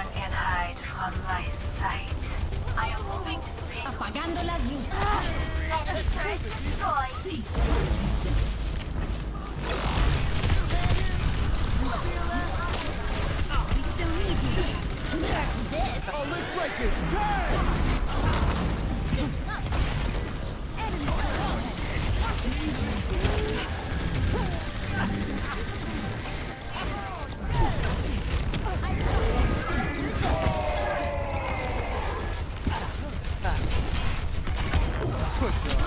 hide from my sight. I am moving to. Apagando las luces. Let us destroy. Cease your resistance. Oh, we still need you. This. Oh, let's break it. Dang! quick, bro.